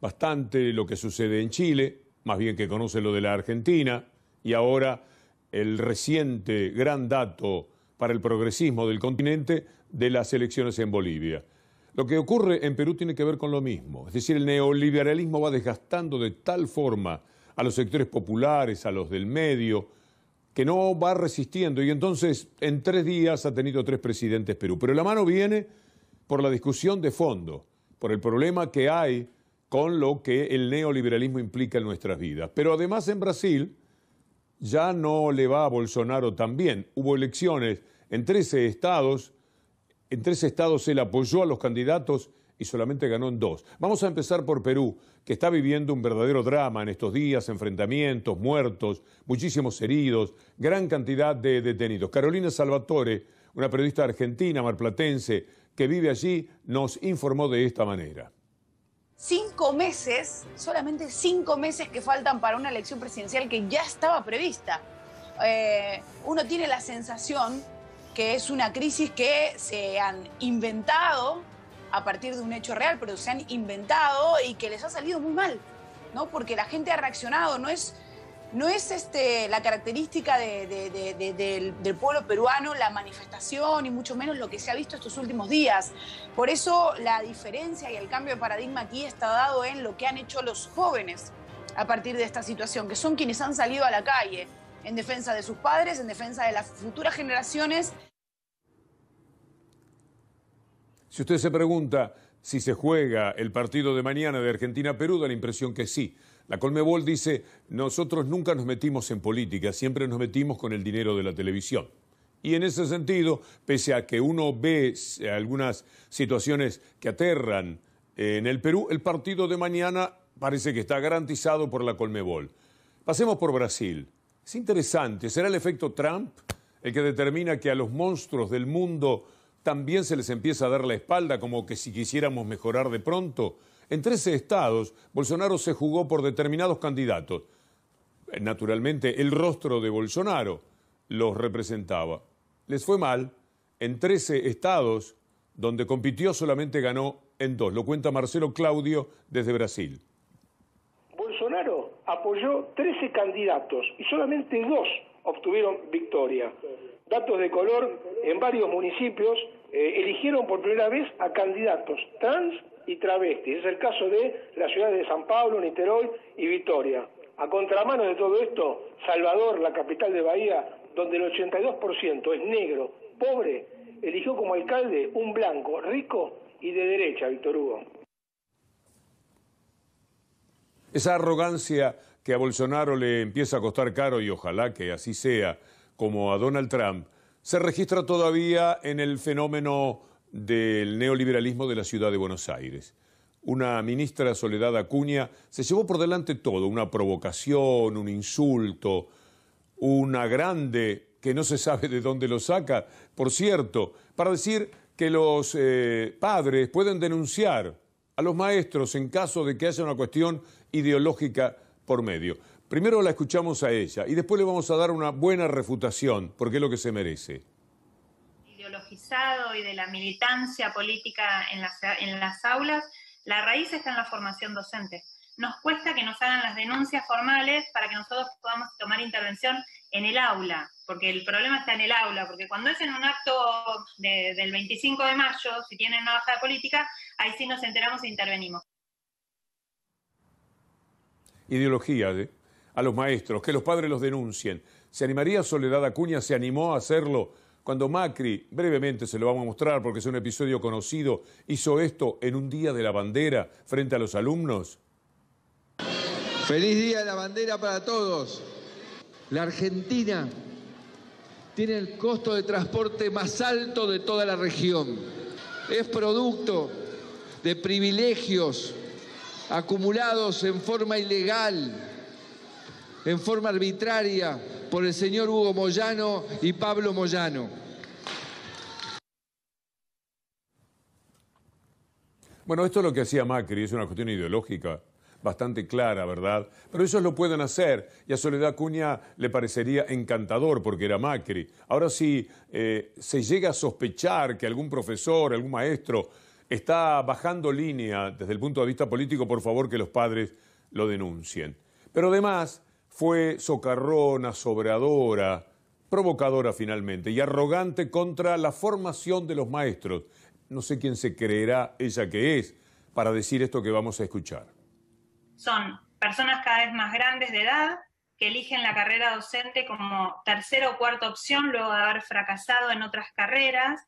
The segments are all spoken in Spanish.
bastante lo que sucede en Chile, más bien que conoce lo de la Argentina, y ahora el reciente gran dato para el progresismo del continente de las elecciones en Bolivia. Lo que ocurre en Perú tiene que ver con lo mismo, es decir, el neoliberalismo va desgastando de tal forma a los sectores populares, a los del medio, que no va resistiendo y entonces en tres días ha tenido tres presidentes Perú. Pero la mano viene por la discusión de fondo, por el problema que hay con lo que el neoliberalismo implica en nuestras vidas. Pero además en Brasil ya no le va a Bolsonaro tan bien. Hubo elecciones en 13 estados, en 13 estados él apoyó a los candidatos y solamente ganó en dos. Vamos a empezar por Perú, que está viviendo un verdadero drama en estos días, enfrentamientos, muertos, muchísimos heridos, gran cantidad de detenidos. Carolina Salvatore, una periodista argentina, marplatense, que vive allí, nos informó de esta manera. Cinco meses, solamente cinco meses que faltan para una elección presidencial que ya estaba prevista. Eh, uno tiene la sensación que es una crisis que se han inventado a partir de un hecho real, pero se han inventado y que les ha salido muy mal, ¿no? Porque la gente ha reaccionado, no es, no es este, la característica del, del, pueblo peruano la manifestación y mucho menos lo que se ha visto estos últimos días. Por eso la diferencia y el cambio de paradigma aquí está dado en lo que han hecho los jóvenes a partir de esta situación, que son quienes han salido a la calle en defensa de sus padres, en defensa de las futuras generaciones Si usted se pregunta si se juega el partido de mañana de Argentina-Perú, da la impresión que sí. La Colmebol dice, nosotros nunca nos metimos en política, siempre nos metimos con el dinero de la televisión. Y en ese sentido, pese a que uno ve algunas situaciones que aterran en el Perú, el partido de mañana parece que está garantizado por la Colmebol. Pasemos por Brasil. Es interesante, ¿será el efecto Trump el que determina que a los monstruos del mundo también se les empieza a dar la espalda como que si quisiéramos mejorar de pronto. En 13 estados, Bolsonaro se jugó por determinados candidatos. Naturalmente, el rostro de Bolsonaro los representaba. Les fue mal. En 13 estados, donde compitió, solamente ganó en dos. Lo cuenta Marcelo Claudio desde Brasil. Bolsonaro apoyó 13 candidatos y solamente dos obtuvieron victoria datos de color en varios municipios eh, eligieron por primera vez a candidatos trans y travestis. Es el caso de las ciudades de San Pablo, Niterói y Vitoria. A contramano de todo esto, Salvador, la capital de Bahía, donde el 82% es negro, pobre, eligió como alcalde un blanco, rico y de derecha, Víctor Hugo. Esa arrogancia que a Bolsonaro le empieza a costar caro y ojalá que así sea, como a Donald Trump, se registra todavía en el fenómeno del neoliberalismo de la ciudad de Buenos Aires. Una ministra Soledad Acuña se llevó por delante todo, una provocación, un insulto, una grande que no se sabe de dónde lo saca, por cierto, para decir que los eh, padres pueden denunciar a los maestros en caso de que haya una cuestión ideológica por medio. Primero la escuchamos a ella y después le vamos a dar una buena refutación, porque es lo que se merece. Ideologizado y de la militancia política en las, en las aulas, la raíz está en la formación docente. Nos cuesta que nos hagan las denuncias formales para que nosotros podamos tomar intervención en el aula, porque el problema está en el aula, porque cuando es en un acto del 25 de mayo, si tienen una bajada política, ahí sí nos enteramos e intervenimos. Ideología, ¿eh? A los maestros, que los padres los denuncien. ¿Se animaría Soledad Acuña? ¿Se animó a hacerlo cuando Macri, brevemente se lo vamos a mostrar porque es un episodio conocido, hizo esto en un día de la bandera frente a los alumnos? Feliz Día de la Bandera para todos. La Argentina tiene el costo de transporte más alto de toda la región. Es producto de privilegios acumulados en forma ilegal en forma arbitraria por el señor Hugo Moyano y Pablo Moyano. Bueno, esto es lo que hacía Macri, es una cuestión ideológica bastante clara, ¿verdad? Pero ellos lo pueden hacer y a Soledad Cuña le parecería encantador porque era Macri. Ahora si eh, se llega a sospechar que algún profesor, algún maestro está bajando línea desde el punto de vista político, por favor que los padres lo denuncien. Pero además fue socarrona, sobradora, provocadora finalmente y arrogante contra la formación de los maestros. No sé quién se creerá ella que es para decir esto que vamos a escuchar. Son personas cada vez más grandes de edad que eligen la carrera docente como tercera o cuarta opción luego de haber fracasado en otras carreras.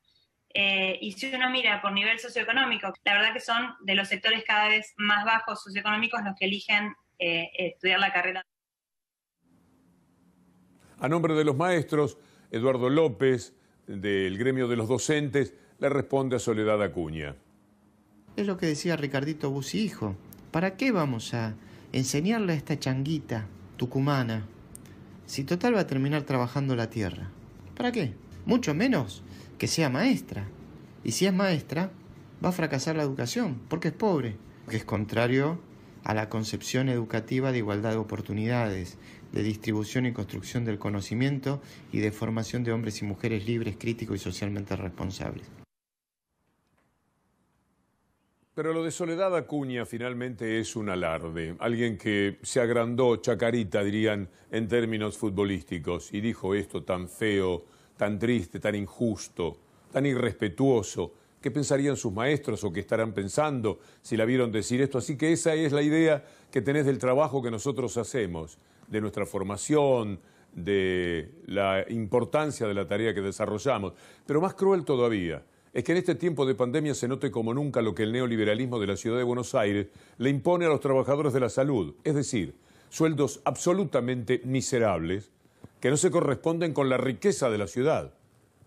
Eh, y si uno mira por nivel socioeconómico, la verdad que son de los sectores cada vez más bajos socioeconómicos los que eligen eh, estudiar la carrera. A nombre de los maestros, Eduardo López, del gremio de los docentes, le responde a Soledad Acuña. Es lo que decía Ricardito Bussi, hijo. ¿Para qué vamos a enseñarle a esta changuita tucumana si total va a terminar trabajando la tierra? ¿Para qué? Mucho menos que sea maestra. Y si es maestra, va a fracasar la educación, porque es pobre, que es contrario a la concepción educativa de igualdad de oportunidades, de distribución y construcción del conocimiento y de formación de hombres y mujeres libres, críticos y socialmente responsables. Pero lo de Soledad Acuña finalmente es un alarde. Alguien que se agrandó, chacarita dirían en términos futbolísticos, y dijo esto tan feo, tan triste, tan injusto, tan irrespetuoso. ¿Qué pensarían sus maestros o qué estarán pensando si la vieron decir esto? Así que esa es la idea que tenés del trabajo que nosotros hacemos, de nuestra formación, de la importancia de la tarea que desarrollamos. Pero más cruel todavía es que en este tiempo de pandemia se note como nunca lo que el neoliberalismo de la ciudad de Buenos Aires le impone a los trabajadores de la salud, es decir, sueldos absolutamente miserables que no se corresponden con la riqueza de la ciudad.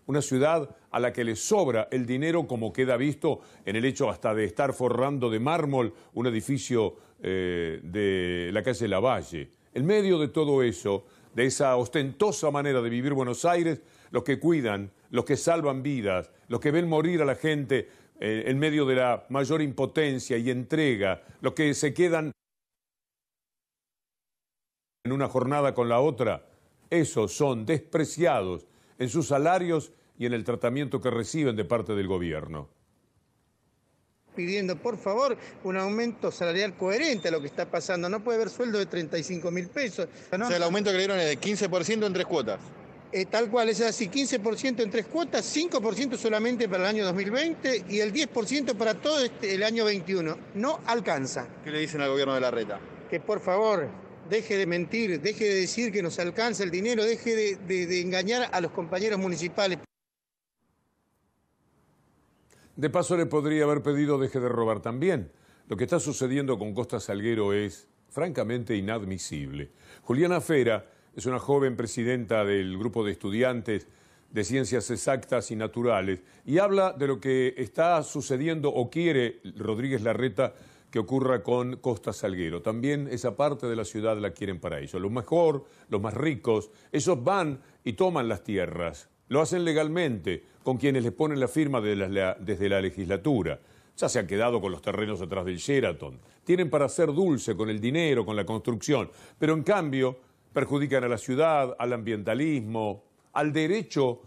Una ciudad a la que le sobra el dinero como queda visto en el hecho hasta de estar forrando de mármol un edificio eh, de la calle Lavalle. En medio de todo eso, de esa ostentosa manera de vivir Buenos Aires, los que cuidan, los que salvan vidas, los que ven morir a la gente eh, en medio de la mayor impotencia y entrega, los que se quedan en una jornada con la otra, esos son despreciados en sus salarios y en el tratamiento que reciben de parte del gobierno pidiendo, por favor, un aumento salarial coherente a lo que está pasando. No puede haber sueldo de 35 mil pesos. O sea, el aumento que le dieron es de 15% en tres cuotas. Eh, tal cual, es así, 15% en tres cuotas, 5% solamente para el año 2020 y el 10% para todo este, el año 21. No alcanza. ¿Qué le dicen al gobierno de la reta? Que por favor deje de mentir, deje de decir que nos alcanza el dinero, deje de engañar a los compañeros municipales. De paso le podría haber pedido deje de robar también. Lo que está sucediendo con Costa Salguero es francamente inadmisible. Juliana Fera es una joven presidenta del grupo de estudiantes de ciencias exactas y naturales y habla de lo que está sucediendo o quiere Rodríguez Larreta que ocurra con Costa Salguero. También esa parte de la ciudad la quieren para ellos. Los mejor, los más ricos, esos van y toman las tierras. Lo hacen legalmente, con quienes les ponen la firma desde la legislatura. Ya se han quedado con los terrenos atrás del Sheraton. Tienen para hacer dulce con el dinero, con la construcción. Pero en cambio perjudican a la ciudad, al ambientalismo, al derecho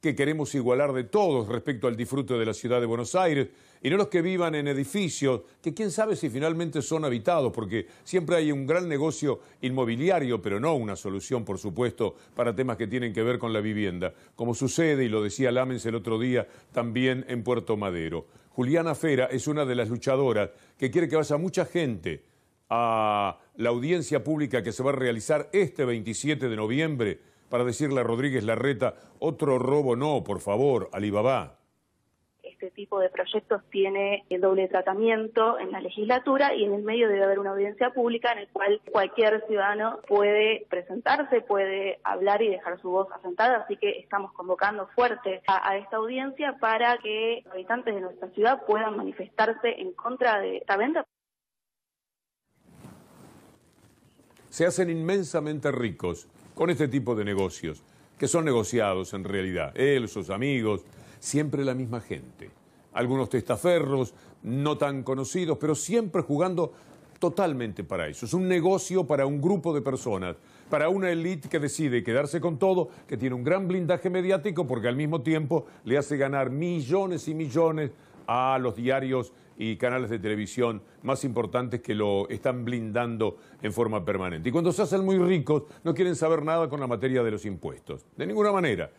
que queremos igualar de todos respecto al disfrute de la ciudad de Buenos Aires y no los que vivan en edificios que quién sabe si finalmente son habitados, porque siempre hay un gran negocio inmobiliario, pero no una solución, por supuesto, para temas que tienen que ver con la vivienda, como sucede, y lo decía Lamens el otro día, también en Puerto Madero. Juliana Fera es una de las luchadoras que quiere que vaya mucha gente a la audiencia pública que se va a realizar este 27 de noviembre para decirle a Rodríguez Larreta, otro robo no, por favor, Alibaba. Este tipo de proyectos tiene el doble tratamiento en la legislatura y en el medio debe haber una audiencia pública en el cual cualquier ciudadano puede presentarse, puede hablar y dejar su voz asentada, así que estamos convocando fuerte a, a esta audiencia para que habitantes de nuestra ciudad puedan manifestarse en contra de esta venta. Se hacen inmensamente ricos con este tipo de negocios, que son negociados en realidad. Él, sus amigos, siempre la misma gente. Algunos testaferros, no tan conocidos, pero siempre jugando totalmente para eso. Es un negocio para un grupo de personas, para una élite que decide quedarse con todo, que tiene un gran blindaje mediático porque al mismo tiempo le hace ganar millones y millones a los diarios y canales de televisión más importantes que lo están blindando en forma permanente. Y cuando se hacen muy ricos, no quieren saber nada con la materia de los impuestos, de ninguna manera.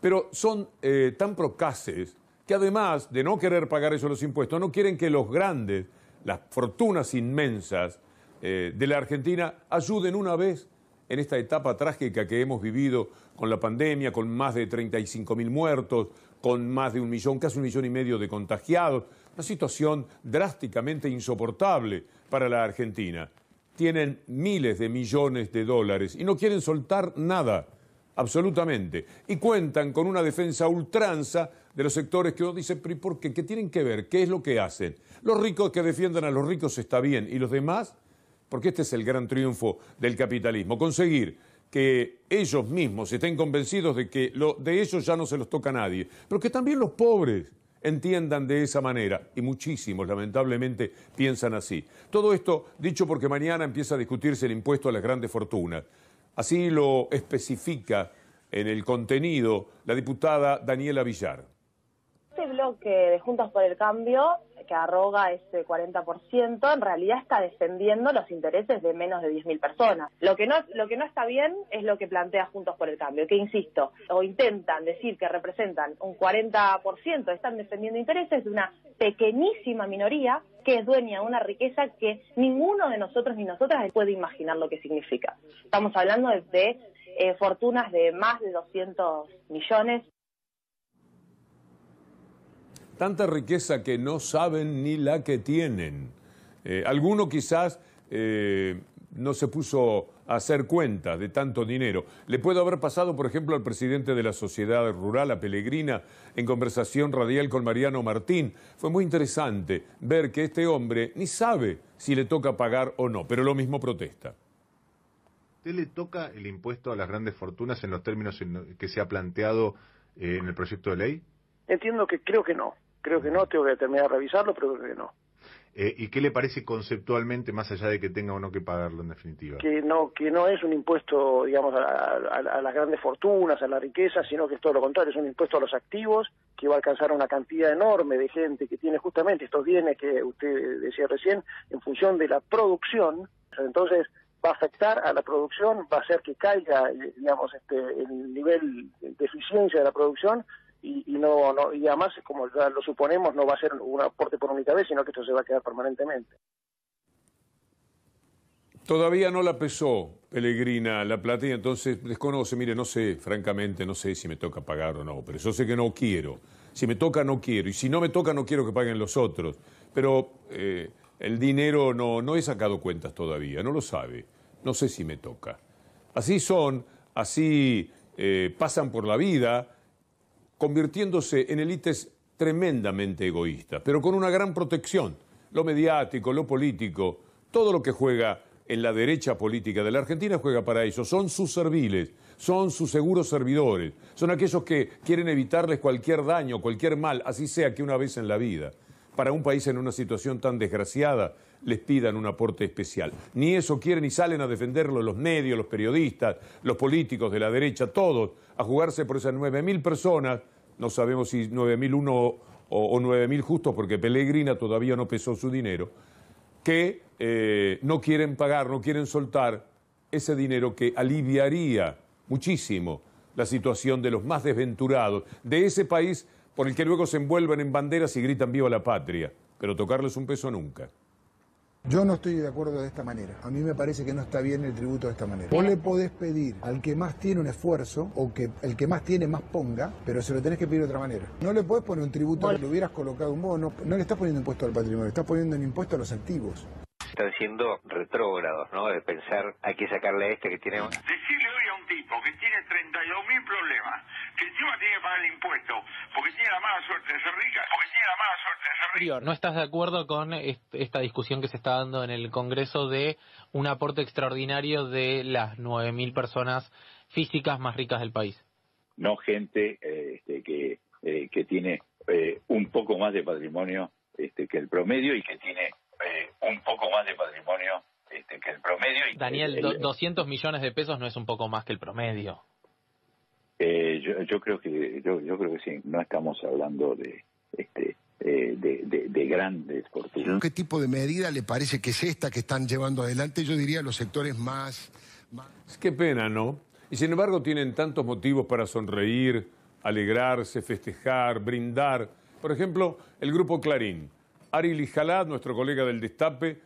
Pero son eh, tan procaces que además de no querer pagar esos los impuestos, no quieren que los grandes, las fortunas inmensas eh, de la Argentina, ayuden una vez en esta etapa trágica que hemos vivido con la pandemia, con más de 35 mil muertos, con más de un millón, casi un millón y medio de contagiados, una situación drásticamente insoportable para la Argentina. Tienen miles de millones de dólares y no quieren soltar nada, absolutamente. Y cuentan con una defensa ultranza de los sectores que uno dice, pero ¿por qué? ¿Qué tienen que ver? ¿Qué es lo que hacen? Los ricos que defiendan a los ricos está bien, ¿y los demás? Porque este es el gran triunfo del capitalismo, conseguir que ellos mismos estén convencidos de que de ellos ya no se los toca a nadie, pero que también los pobres entiendan de esa manera, y muchísimos lamentablemente piensan así. Todo esto dicho porque mañana empieza a discutirse el impuesto a las grandes fortunas. Así lo especifica en el contenido la diputada Daniela Villar. Este bloque de Juntas por el Cambio que arroga ese 40%, en realidad está defendiendo los intereses de menos de 10.000 personas. Lo que, no, lo que no está bien es lo que plantea Juntos por el Cambio, que insisto, o intentan decir que representan un 40%, están defendiendo intereses de una pequeñísima minoría que es dueña de una riqueza que ninguno de nosotros ni nosotras puede imaginar lo que significa. Estamos hablando de, eh, fortunas de más de 200 millones tanta riqueza que no saben ni la que tienen. Eh, alguno quizás eh, no se puso a hacer cuenta de tanto dinero. Le puede haber pasado, por ejemplo, al presidente de la Sociedad Rural, a Pellegrina, en conversación radial con Mariano Martín. Fue muy interesante ver que este hombre ni sabe si le toca pagar o no, pero lo mismo protesta. ¿Usted le toca el impuesto a las grandes fortunas en los términos que se ha planteado eh, en el proyecto de ley? Entiendo que creo que no. Creo que no, tengo que terminar de revisarlo, pero creo que no. Eh, ¿Y qué le parece conceptualmente, más allá de que tenga o no que pagarlo en definitiva? Que no, que no es un impuesto, digamos, a, las grandes fortunas, a la riqueza, sino que es todo lo contrario, es un impuesto a los activos que va a alcanzar una cantidad enorme de gente que tiene justamente estos bienes que usted decía recién en función de la producción. Entonces, va a afectar a la producción, va a hacer que caiga, eh, digamos, este, el nivel de eficiencia de la producción y, no, no, y además, como ya lo suponemos, no va a ser un aporte por única vez, sino que esto se va a quedar permanentemente. Todavía no la pesó Pellegrina la plata y entonces desconoce, mire, no sé, francamente, no sé si me toca pagar o no, pero yo sé que no quiero. Si me toca, no quiero. Y si no me toca, no quiero que paguen los otros. Pero eh, el dinero no, no he sacado cuentas todavía, no lo sabe. No sé si me toca. Así son, así eh, pasan por la vida convirtiéndose en élites tremendamente egoístas, pero con una gran protección. Lo mediático, lo político, todo lo que juega en la derecha política de la Argentina juega para ellos. Son sus serviles, son sus seguros servidores, son aquellos que quieren evitarles cualquier daño, cualquier mal, así sea que una vez en la vida, para un país en una situación tan desgraciada, les pidan un aporte especial. Ni eso quieren y salen a defenderlo los medios, los periodistas, los políticos de la derecha, todos, a jugarse por esas 9.000 personas no sabemos si 9.001 o, o 9.000 justos, porque Pellegrina todavía no pesó su dinero, que eh, no quieren pagar, no quieren soltar ese dinero que aliviaría muchísimo la situación de los más desventurados, de ese país por el que luego se envuelven en banderas y gritan viva la patria, pero tocarles un peso nunca. Yo no estoy de acuerdo de esta manera. A mí me parece que no está bien el tributo de esta manera. Vos le podés pedir al que más tiene un esfuerzo o que el que más tiene más ponga, pero se lo tenés que pedir de otra manera. No le podés poner un tributo que le hubieras colocado un bono. No le estás poniendo impuesto al patrimonio, le estás poniendo un impuesto a los activos. Están siendo retrógrados, ¿no? De pensar, hay que sacarle a este que tiene... Decirle hoy a un tipo que tiene 32 mil problemas que encima tiene que pagar el impuesto, porque tiene la mala suerte ¿No estás de acuerdo con esta discusión que se está dando en el Congreso de un aporte extraordinario de las 9.000 personas físicas más ricas del país? No gente eh, este, que, eh, que tiene eh, un poco más de patrimonio este, que el promedio y que tiene un poco más de patrimonio este, que el promedio. Daniel, 200 millones de pesos no es un poco más que el promedio. Eh, yo, yo creo que yo, yo creo que sí. No estamos hablando de este eh, de, de- de grandes fortunas. ¿Qué tipo de medida le parece que es esta que están llevando adelante? Yo diría los sectores más... Qué pena, ¿no? Y sin embargo tienen tantos motivos para sonreír, alegrarse, festejar, brindar. Por ejemplo, el grupo Clarín. Ari Lijalad, nuestro colega del Destape,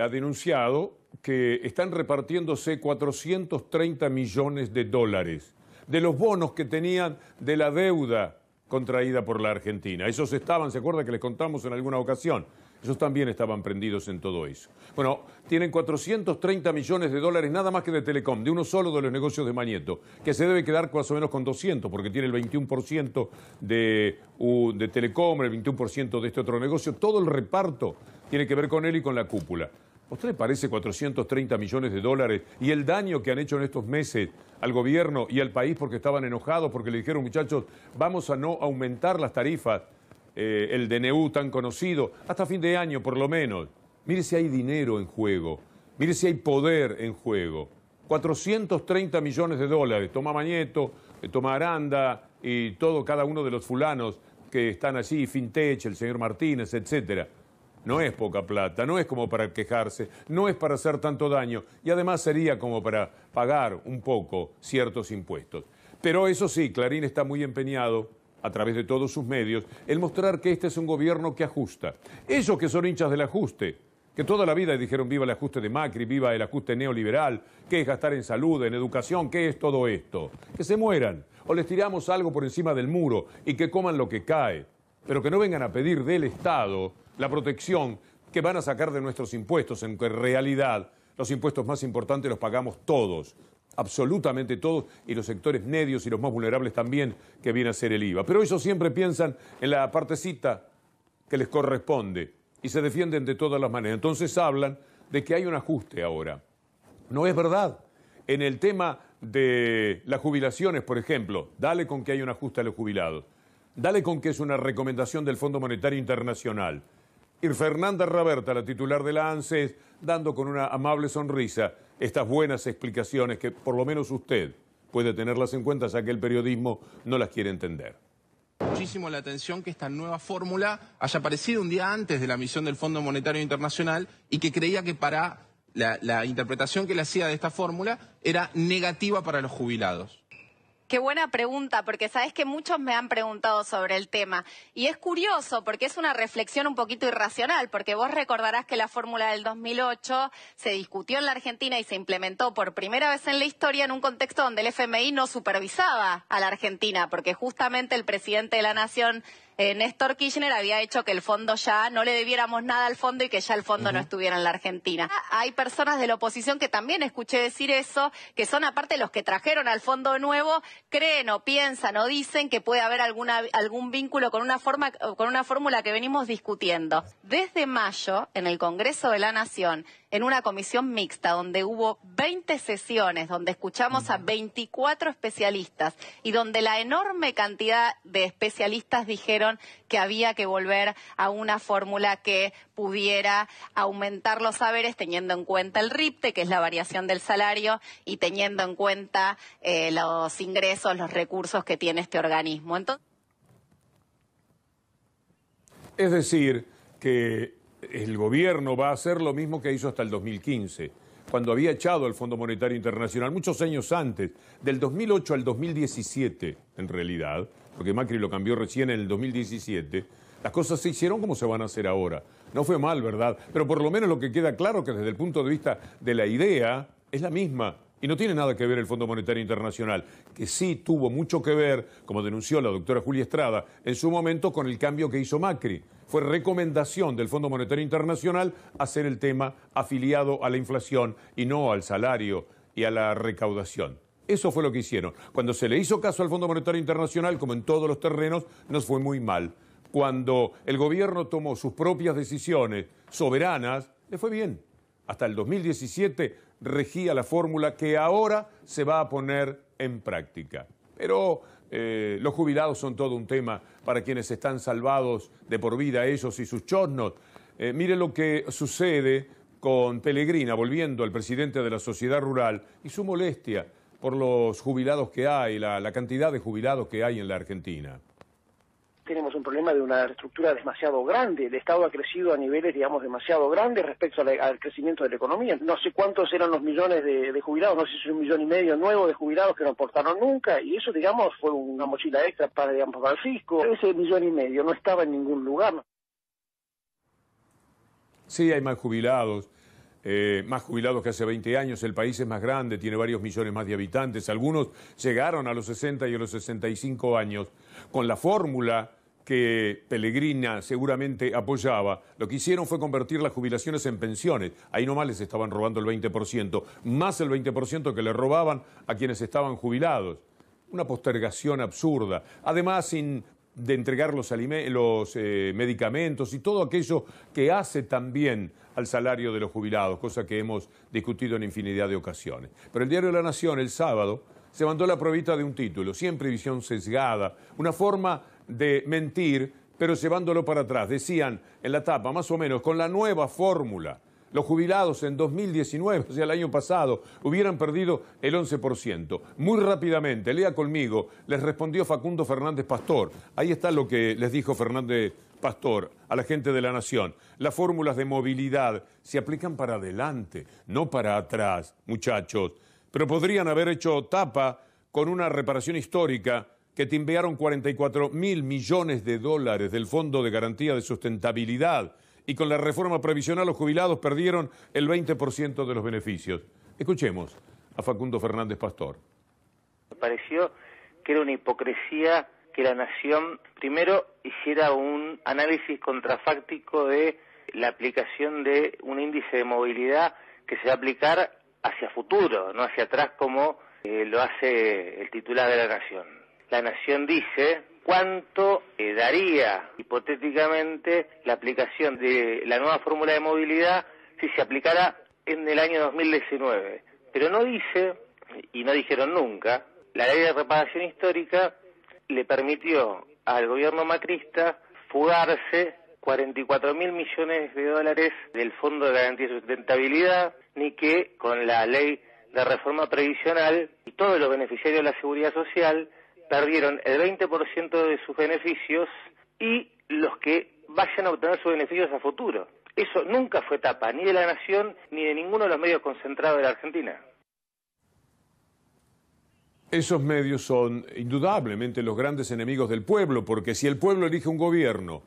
ha denunciado que están repartiéndose 430 millones de dólares de los bonos que tenían de la deuda contraída por la Argentina. Esos estaban, ¿se acuerda que les contamos en alguna ocasión? Esos también estaban prendidos en todo eso. Bueno, tienen 430 millones de dólares nada más que de Telecom, de uno solo de los negocios de Mañeto, que se debe quedar más o menos con 200, porque tiene el 21% de, de Telecom, el 21% de este otro negocio. Todo el reparto tiene que ver con él y con la cúpula. ¿A usted le parece 430 millones de dólares y el daño que han hecho en estos meses al gobierno y al país porque estaban enojados, porque le dijeron, muchachos, vamos a no aumentar las tarifas, eh, el DNU tan conocido, hasta fin de año por lo menos? Mire si hay dinero en juego, mire si hay poder en juego. 430 millones de dólares, toma Mañeto, eh, toma Aranda y todo, cada uno de los fulanos que están allí, Fintech, el señor Martínez, etcétera. No es poca plata, no es como para quejarse, no es para hacer tanto daño y además sería como para pagar un poco ciertos impuestos. Pero eso sí, Clarín está muy empeñado, a través de todos sus medios, en mostrar que este es un gobierno que ajusta. Ellos que son hinchas del ajuste, que toda la vida dijeron viva el ajuste de Macri, viva el ajuste neoliberal, qué es gastar en salud, en educación, qué es todo esto. Que se mueran o les tiramos algo por encima del muro y que coman lo que cae, pero que no vengan a pedir del Estado la protección que van a sacar de nuestros impuestos, en que en realidad los impuestos más importantes los pagamos todos, absolutamente todos, y los sectores medios y los más vulnerables también, que viene a ser el IVA. Pero ellos siempre piensan en la partecita que les corresponde y se defienden de todas las maneras. Entonces hablan de que hay un ajuste ahora. No es verdad. En el tema de las jubilaciones, por ejemplo, dale con que hay un ajuste a los jubilados. Dale con que es una recomendación del Fondo Monetario Internacional. Y Fernanda Raberta, la titular de la ANSES, dando con una amable sonrisa estas buenas explicaciones que por lo menos usted puede tenerlas en cuenta, ya que el periodismo no las quiere entender. muchísimo la atención que esta nueva fórmula haya aparecido un día antes de la misión del Fondo Monetario Internacional y que creía que para la, la interpretación que le hacía de esta fórmula era negativa para los jubilados. Qué buena pregunta, porque sabes que muchos me han preguntado sobre el tema. Y es curioso, porque es una reflexión un poquito irracional, porque vos recordarás que la fórmula del 2008 se discutió en la Argentina y se implementó por primera vez en la historia en un contexto donde el FMI no supervisaba a la Argentina, porque justamente el presidente de la Nación, eh, Néstor Kirchner, había hecho que el fondo ya no le debiéramos nada al fondo y que ya el fondo no estuviera en la Argentina. Hay personas de la oposición que también escuché decir eso, que son aparte los que trajeron al fondo nuevo, creen o piensan o dicen que puede haber alguna, algún vínculo con una, forma, con una fórmula que venimos discutiendo. Desde mayo, en el Congreso de la Nación, en una comisión mixta donde hubo 20 sesiones, donde escuchamos a 24 especialistas y donde la enorme cantidad de especialistas dijeron que había que volver a una fórmula que pudiera aumentar los saberes teniendo en cuenta el RIPTE, que es la variación del salario, y teniendo en cuenta eh, los ingresos, los recursos que tiene este organismo. Entonces, Es decir, que el gobierno va a hacer lo mismo que hizo hasta el 2015, cuando había echado al Fondo Monetario Internacional, muchos años antes, del 2008 al 2017, en realidad, porque Macri lo cambió recién en el 2017, las cosas se hicieron como se van a hacer ahora. No fue mal, ¿verdad? Pero por lo menos lo que queda claro que desde el punto de vista de la idea es la misma. Y no tiene nada que ver el Fondo Monetario Internacional, que sí tuvo mucho que ver, como denunció la doctora Julia Estrada, en su momento con el cambio que hizo Macri. Fue recomendación del Fondo Monetario Internacional hacer el tema afiliado a la inflación y no al salario y a la recaudación. Eso fue lo que hicieron. Cuando se le hizo caso al Fondo Monetario Internacional, como en todos los terrenos, nos fue muy mal. Cuando el gobierno tomó sus propias decisiones soberanas, le fue bien. Hasta el 2017 regía la fórmula que ahora se va a poner en práctica. Pero eh, los jubilados son todo un tema para quienes están salvados de por vida, ellos y sus chornos. Eh, mire lo que sucede con Pellegrina, volviendo al presidente de la sociedad rural, y su molestia por los jubilados que hay, la, la cantidad de jubilados que hay en la Argentina. Tenemos un problema de una estructura demasiado grande. El Estado ha crecido a niveles, digamos, demasiado grandes respecto al crecimiento de la economía. No sé cuántos eran los millones de, jubilados, no sé si un millón y medio nuevo de jubilados que no aportaron nunca, y eso, digamos, fue una mochila extra para, digamos, para el fisco. Ese millón y medio no estaba en ningún lugar. Sí, hay más jubilados, eh, más jubilados que hace 20 años. El país es más grande, tiene varios millones más de habitantes. Algunos llegaron a los 60 y a los 65 años con la fórmula que Pellegrina seguramente apoyaba. Lo que hicieron fue convertir las jubilaciones en pensiones. Ahí nomás les estaban robando el 20%, más el 20% que le robaban a quienes estaban jubilados. Una postergación absurda. Además, sin de entregar los, los eh, medicamentos y todo aquello que hace también al salario de los jubilados, cosa que hemos discutido en infinidad de ocasiones. Pero el diario de la Nación el sábado se mandó la pruebita de un título, siempre visión sesgada, una forma de mentir, pero llevándolo para atrás. Decían en la tapa, más o menos, con la nueva fórmula, los jubilados en 2019, o sea, el año pasado, hubieran perdido el 11%. Muy rápidamente, lea conmigo, les respondió Facundo Fernández Pastor. Ahí está lo que les dijo Fernández Pastor a la gente de la Nación. Las fórmulas de movilidad se aplican para adelante, no para atrás, muchachos. Pero podrían haber hecho tapa con una reparación histórica que timbearon 44 mil millones de dólares del Fondo de Garantía de Sustentabilidad y con la reforma previsional los jubilados perdieron el 20% de los beneficios. Escuchemos a Facundo Fernández Pastor. Me pareció que era una hipocresía que la nación primero hiciera un análisis contrafáctico de la aplicación de un índice de movilidad que se va a aplicar hacia futuro, no hacia atrás como eh, lo hace el titular de la nación. La nación dice cuánto eh, daría hipotéticamente la aplicación de la nueva fórmula de movilidad si se aplicara en el año 2019. Pero no dice, y no dijeron nunca, la ley de reparación histórica le permitió al gobierno macrista fugarse 44 mil millones de dólares del Fondo de Garantía de Sustentabilidad, ni que con la ley de reforma previsional y todos los beneficiarios de la seguridad social perdieron el 20% de sus beneficios y los que vayan a obtener sus beneficios a futuro. Eso nunca fue tapa ni de la Nación ni de ninguno de los medios concentrados de la Argentina. Esos medios son indudablemente los grandes enemigos del pueblo, porque si el pueblo elige un gobierno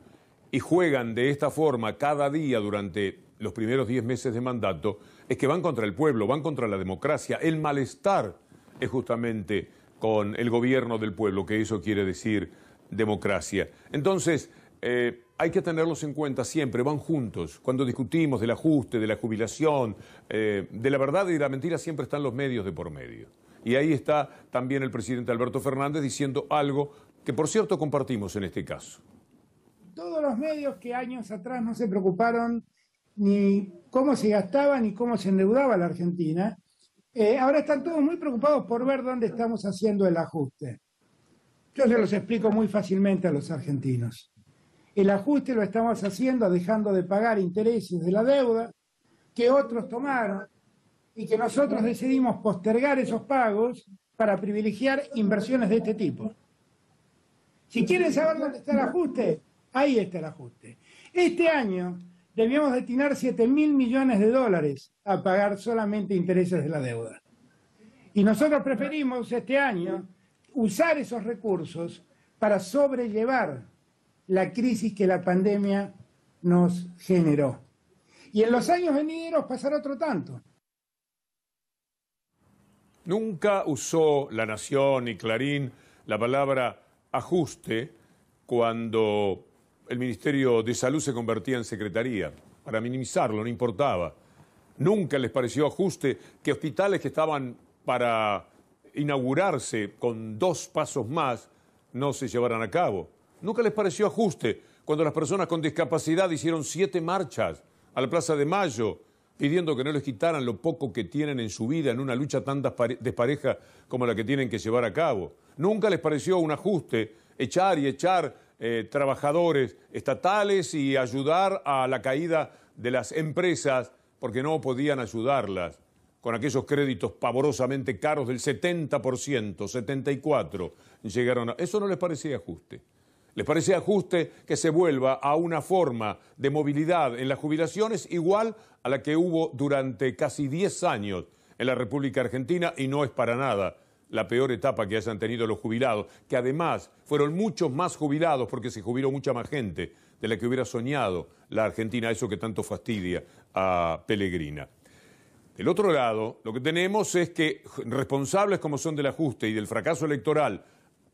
y juegan de esta forma cada día durante los primeros 10 meses de mandato, es que van contra el pueblo, van contra la democracia. El malestar es justamente con el gobierno del pueblo, que eso quiere decir democracia. Entonces, eh, hay que tenerlos en cuenta siempre, van juntos. Cuando discutimos del ajuste, de la jubilación, eh, de la verdad y de la mentira, siempre están los medios de por medio. Y ahí está también el presidente Alberto Fernández diciendo algo que, por cierto, compartimos en este caso. todos los medios que años atrás no se preocuparon ni cómo se gastaba ni cómo se endeudaba la Argentina, eh, ahora están todos muy preocupados por ver dónde estamos haciendo el ajuste. Yo se los explico muy fácilmente a los argentinos. El ajuste lo estamos haciendo dejando de pagar intereses de la deuda que otros tomaron y que nosotros decidimos postergar esos pagos para privilegiar inversiones de este tipo. Si quieren saber dónde está el ajuste, ahí está el ajuste. Este año debíamos destinar 7 mil millones de dólares a pagar solamente intereses de la deuda. Y nosotros preferimos este año usar esos recursos para sobrellevar la crisis que la pandemia nos generó. Y en los años venideros pasará otro tanto. Nunca usó La Nación y Clarín la palabra ajuste cuando el Ministerio de Salud se convertía en secretaría. Para minimizarlo, no importaba. Nunca les pareció ajuste que hospitales que estaban para inaugurarse con dos pasos más no se llevaran a cabo. Nunca les pareció ajuste cuando las personas con discapacidad hicieron siete marchas a la Plaza de Mayo pidiendo que no les quitaran lo poco que tienen en su vida en una lucha tan despare- despareja como la que tienen que llevar a cabo. Nunca les pareció un ajuste echar y echar eh, trabajadores estatales y ayudar a la caída de las empresas porque no podían ayudarlas. Con aquellos créditos pavorosamente caros del 70%, 74% llegaron a... Eso no les parecía ajuste. ¿Les parece ajuste que se vuelva a una forma de movilidad en las jubilaciones igual a la que hubo durante casi 10 años en la República Argentina y no es para nada la peor etapa que hayan tenido los jubilados, que además fueron muchos más jubilados porque se jubiló mucha más gente de la que hubiera soñado la Argentina, eso que tanto fastidia a Pellegrina. Del otro lado, lo que tenemos es que responsables como son del ajuste y del fracaso electoral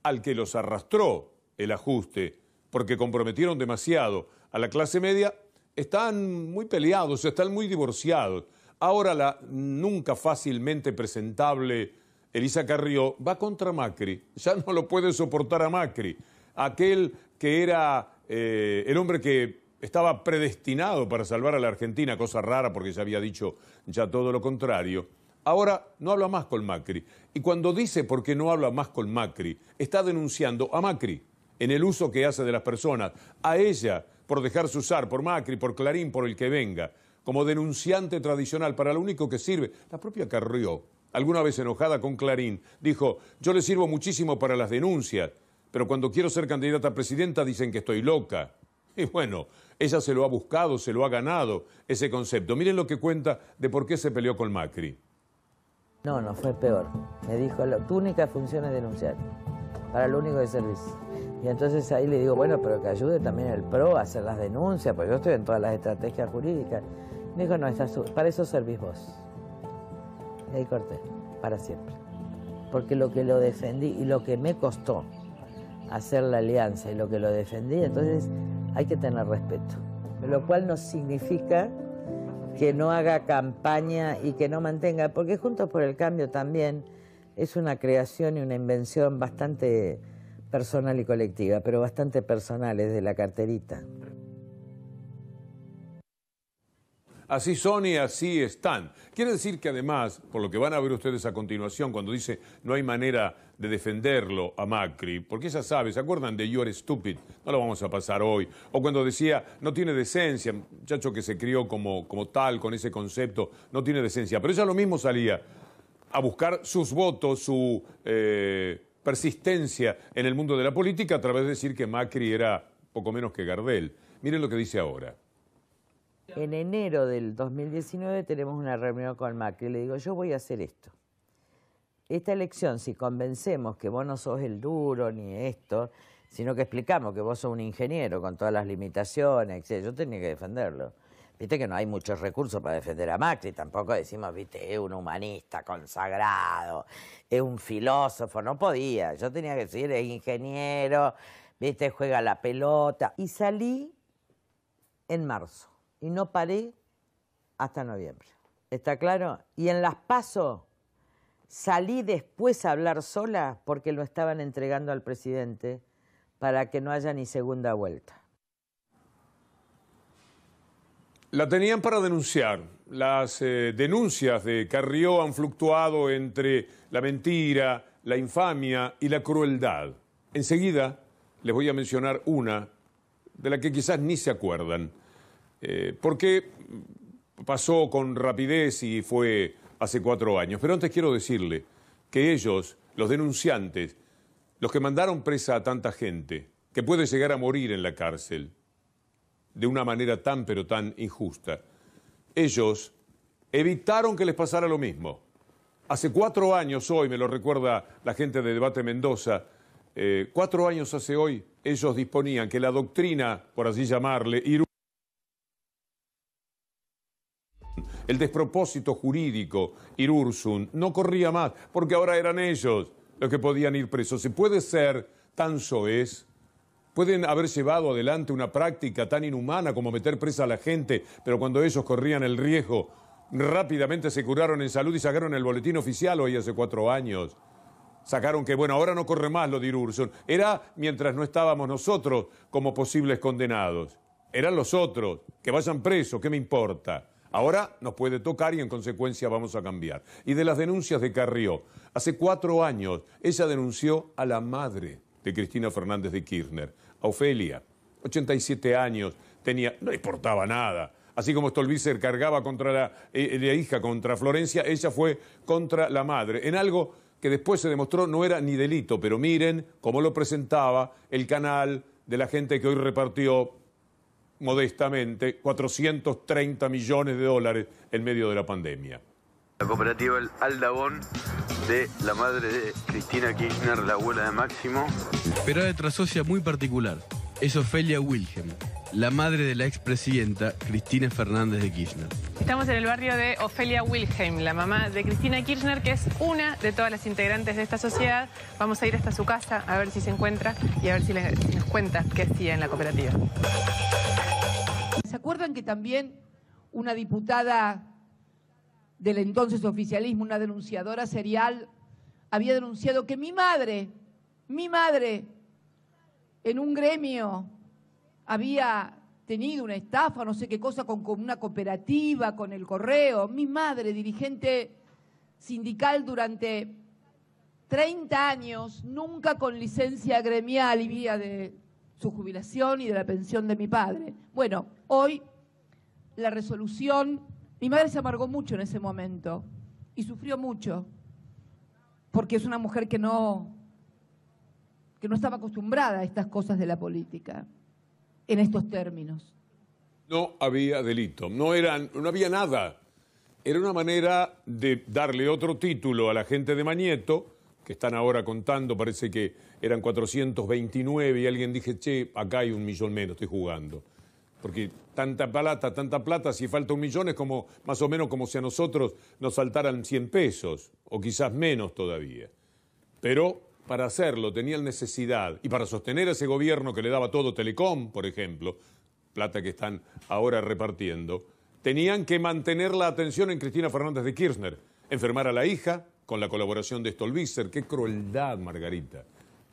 al que los arrastró el ajuste, porque comprometieron demasiado a la clase media, están muy peleados, están muy divorciados. Ahora la nunca fácilmente presentable Elisa Carrió va contra Macri, ya no lo puede soportar a Macri, aquel que era eh, el hombre que estaba predestinado para salvar a la Argentina, cosa rara porque se había dicho ya todo lo contrario, ahora no habla más con Macri. Y cuando dice por qué no habla más con Macri, está denunciando a Macri en el uso que hace de las personas, a ella por dejarse usar, por Macri, por Clarín, por el que venga, como denunciante tradicional, para lo único que sirve. La propia Carrió, alguna vez enojada con Clarín, dijo, yo le sirvo muchísimo para las denuncias, pero cuando quiero ser candidata a presidenta dicen que estoy loca. Y bueno, ella se lo ha buscado, se lo ha ganado, ese concepto. Miren lo que cuenta de por qué se peleó con Macri. No, no, fue peor. Me dijo, tu única función es denunciar, para lo único de servicio. Y entonces ahí le digo, bueno, pero que ayude también el PRO a hacer las denuncias, porque yo estoy en todas las estrategias jurídicas. Me dijo, no, para eso servís vos. Ahí corté, para siempre. Porque lo que lo defendí y lo que me costó hacer la alianza y lo que lo defendí, entonces hay que tener respeto. Lo cual no significa que no haga campaña y que no mantenga, porque Juntos por el Cambio también es una creación y una invención bastante personal y colectiva, pero bastante personal, es de la carterita. Así son y así están. Quiere decir que además, por lo que van a ver ustedes a continuación, cuando dice no hay manera de defenderlo a Macri, porque ella sabe, ¿se acuerdan de You're Stupid? No lo vamos a pasar hoy. O cuando decía no tiene decencia, muchacho que se crió como, como tal, con ese concepto, no tiene decencia. Pero ella lo mismo salía a buscar sus votos, su eh, persistencia en el mundo de la política a través de decir que Macri era poco menos que Gardel. Miren lo que dice ahora. En enero del 2019 tenemos una reunión con Macri le digo, yo voy a hacer esto. Esta elección, si convencemos que vos no sos el duro ni esto, sino que explicamos que vos sos un ingeniero con todas las limitaciones, yo tenía que defenderlo. Viste que no hay muchos recursos para defender a Macri, tampoco decimos, viste, es un humanista consagrado, es un filósofo, no podía. Yo tenía que decir, es ingeniero, viste, juega la pelota. Y salí en marzo y no paré hasta noviembre. ¿Está claro? Y en las paso salí después a hablar sola porque lo estaban entregando al presidente para que no haya ni segunda vuelta. La tenían para denunciar. Las eh, denuncias de Carrió han fluctuado entre la mentira, la infamia y la crueldad. Enseguida les voy a mencionar una de la que quizás ni se acuerdan. Eh, porque pasó con rapidez y fue hace cuatro años. Pero antes quiero decirle que ellos, los denunciantes, los que mandaron presa a tanta gente, que puede llegar a morir en la cárcel de una manera tan pero tan injusta, ellos evitaron que les pasara lo mismo. Hace cuatro años hoy, me lo recuerda la gente de Debate Mendoza, eh, cuatro años hace hoy, ellos disponían que la doctrina, por así llamarle, el despropósito jurídico, Irursun, no corría más, porque ahora eran ellos los que podían ir presos. ¿Se puede ser tan soez? ¿Pueden haber llevado adelante una práctica tan inhumana como meter presa a la gente, pero cuando ellos corrían el riesgo, rápidamente se curaron en salud y sacaron el boletín oficial hoy hace cuatro años? Sacaron que, bueno, ahora no corre más lo de Irursun. Era mientras no estábamos nosotros como posibles condenados. Eran los otros. Que vayan presos, ¿qué me importa? Ahora nos puede tocar y en consecuencia vamos a cambiar. Y de las denuncias de Carrió, hace cuatro años ella denunció a la madre de Cristina Fernández de Kirchner, a Ofelia, 87 años, tenía, no importaba nada. Así como Stolbizer cargaba contra la, eh, la hija, contra Florencia, ella fue contra la madre, en algo que después se demostró no era ni delito, pero miren cómo lo presentaba el canal de la gente que hoy repartió modestamente 430 millones de dólares en medio de la pandemia. La cooperativa El Aldabón de la madre de Cristina Kirchner, la abuela de Máximo. Pero hay otra socia muy particular. Es Ofelia Wilhelm, la madre de la expresidenta Cristina Fernández de Kirchner. Estamos en el barrio de Ofelia Wilhelm, la mamá de Cristina Kirchner, que es una de todas las integrantes de esta sociedad. Vamos a ir hasta su casa a ver si se encuentra y a ver si, le- si nos cuenta qué hacía en la cooperativa. ¿Se acuerdan que también una diputada del entonces oficialismo, una denunciadora serial, había denunciado que mi madre, mi madre, en un gremio había tenido una estafa, no sé qué cosa, con, con una cooperativa, con el correo. Mi madre, dirigente sindical durante 30 años, nunca con licencia gremial y vía de su jubilación y de la pensión de mi padre. Bueno, hoy la resolución, mi madre se amargó mucho en ese momento y sufrió mucho, porque es una mujer que no, que no estaba acostumbrada a estas cosas de la política, en estos términos. No había delito, no, eran, no había nada. Era una manera de darle otro título a la gente de Mañeto, que están ahora contando, parece que eran 429 y alguien dije, che, acá hay un millón menos, estoy jugando. Porque tanta plata, tanta plata, si falta un millón es como más o menos como si a nosotros nos faltaran 100 pesos, o quizás menos todavía. Pero para hacerlo tenían necesidad, y para sostener a ese gobierno que le daba todo Telecom, por ejemplo, plata que están ahora repartiendo, tenían que mantener la atención en Cristina Fernández de Kirchner, enfermar a la hija con la colaboración de Stolbizer, qué crueldad, Margarita.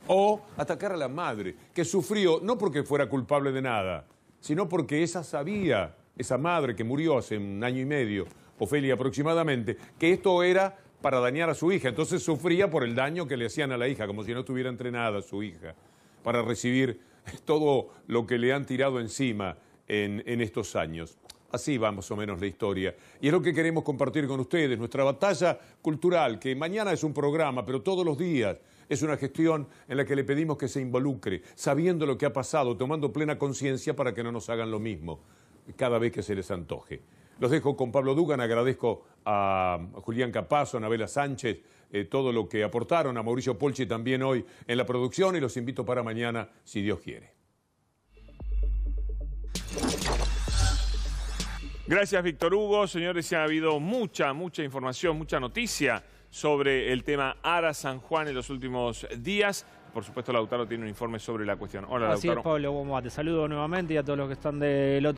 O atacar a la madre, que sufrió no porque fuera culpable de nada, sino porque esa sabía, esa madre que murió hace un año y medio, Ofelia aproximadamente, que esto era para dañar a su hija. Entonces sufría por el daño que le hacían a la hija, como si no estuviera entrenada su hija, para recibir todo lo que le han tirado encima en, en estos años. Así va más o menos la historia. Y es lo que queremos compartir con ustedes, nuestra batalla cultural, que mañana es un programa, pero todos los días es una gestión en la que le pedimos que se involucre, sabiendo lo que ha pasado, tomando plena conciencia para que no nos hagan lo mismo cada vez que se les antoje. Los dejo con Pablo Dugan, agradezco a Julián Capazo, a Anabela Sánchez, eh, todo lo que aportaron, a Mauricio Polchi también hoy en la producción y los invito para mañana, si Dios quiere. Gracias, Víctor Hugo. Señores, ha habido mucha, mucha información, mucha noticia sobre el tema Ara San Juan en los últimos días. Por supuesto, Lautaro tiene un informe sobre la cuestión. Hola, Así es, Lautaro. Pablo. Te saludo nuevamente y a todos los que están del otro